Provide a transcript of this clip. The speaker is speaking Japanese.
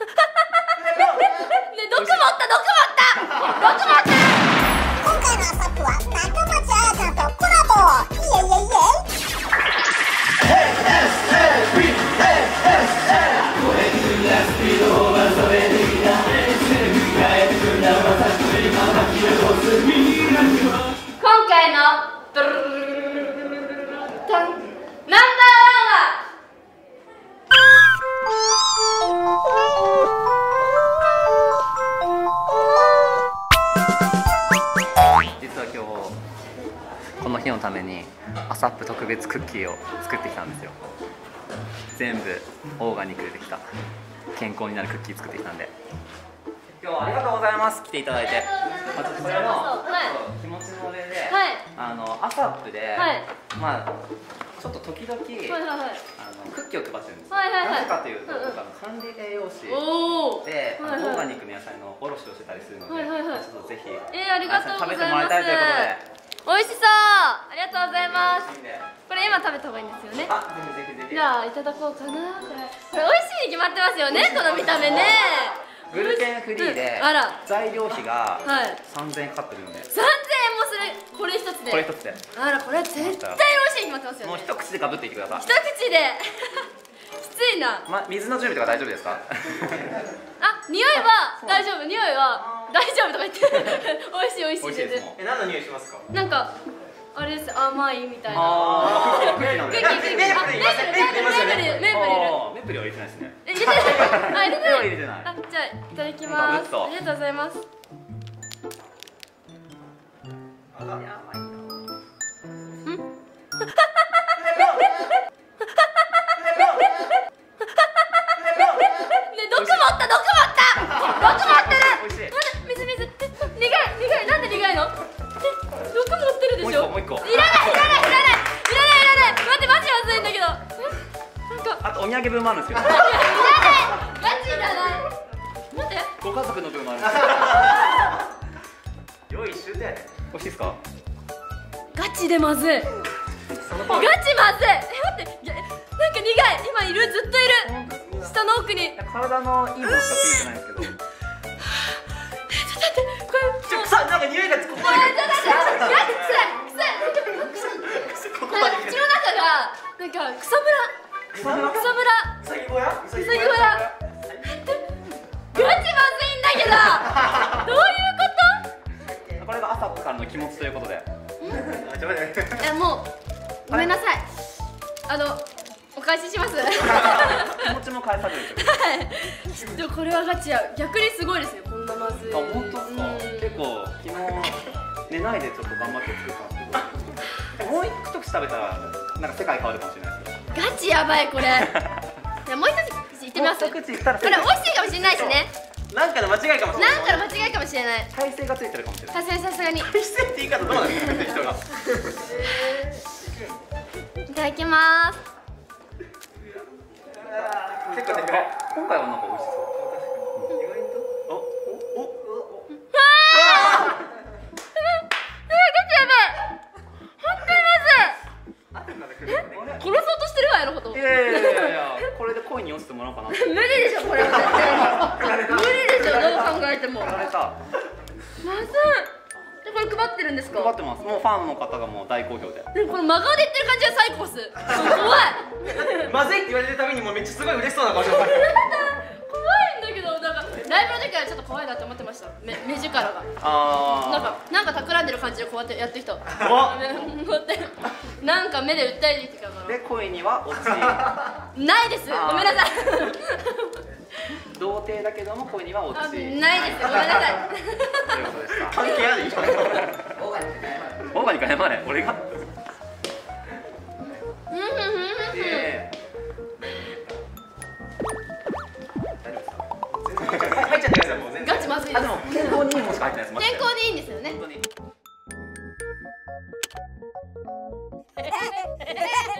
ね毒持った毒持った！毒持った！この日のためにアサップ特別クッキーを作ってきたんですよ。全部オーガニックでできた。健康になるクッキー作ってきたんで。今日はありがとうございます。来ていただいて。まずこれのはい気持ちのお礼で、はい。あのアサップで、はい。まあちょっと時々、はいはいはい。あのクッキーを配ってるんですよ、はいはいはい。なぜかというと、うんうん。僕あの管理栄養士で、はいはいオーガニックの野菜の卸をしてたりするので、はいはいはい。ちょっとぜひえー、ありがとうござい食べてもらますいたいということで美味しそう。ありがとうございます。これ今食べた方がいいんですよね。じゃあいただこうかな。これこれ美味しいに決まってますよねこの見た目ね。グルテンフリーで材料費がはい。3000円かかってるんで3000円もする。これ一つで。これ一つで。あらこれ絶対美味しいに決まってますよね。もう一口でガブっていってください。一口で。きついな。ま、水の準備とか大丈夫ですか？あ 匂いは大丈夫。匂いは大丈夫とか言って。美味しい美味しい。美味しいです。え、何の匂いしますか？なんかあれです。甘いみたいな。あー。クッキーなんでケーキケーキ。メープルメープルメープルメープルメープルは入れてないですね。え入れてない。あ入れてない。入れてない。あじゃあいただきます。ありがとうございます。ねう一個。いらないいらないいらないいらないいらない。待ってマジまずいんだけど。えなんか。あとお土産分もあるんですけど。いらないマジいらない。待って。ご家族の分もあるんです用意周到やね。美味しいですか？ガチでまずい。ガチまずい。え待ってなんか苦い。今いる？ずっといる。下の奥に。体のいいものしかついてないんですけどなんか草むら草むらうさぎ小屋？うさぎ小屋。ガチまずいんだけど。どういうここれがアサップからの気持ちということで。あ、ちょ、待って。とえもうごめんなさい。あのお返しします。気持ちも返されるはい。でもこれはガチや。逆にすごいですねこんなまずい。あ、本当ですか？うん結構昨日寝ないでちょっと頑張って作ったんですけどもう一口食べたらなんか世界変わるかもしれないですよガチやばいこれ。じゃあもう一口いってみます。これ美味しいかもしれないしね。なんかの間違いかもしれない。なんかの間違いかもしれない。体勢がついてるかもしれない。さすがにさすがに。い適正って言い方どうなんですか、人。が。ただきます。結構でかい。今回はなんか美味しそうもらおうかな。無理でしょこれは。絶対に無理でしょどう考えても。まずい。でこれ配ってるんですか？配ってます。もうファンの方がもう大好評で。でもこの真顔で言ってる感じはサイコパス怖い。まずいって言われてるたびにもうめっちゃすごい嬉しそうな顔してます。時はちょっと思ってました。目目力が。あなんかなんか企んでる感じでこうやってやってきた こうおやってなんか目で訴えてきたから。で恋には落ちないです。ごめんなさい。童貞だけども恋には落あちないですごめんなさい。関係ある？今。オーガニック謝れ俺が？ずいあでも健康にいいもしか入ってないです。健康にいいんですよね。本当に。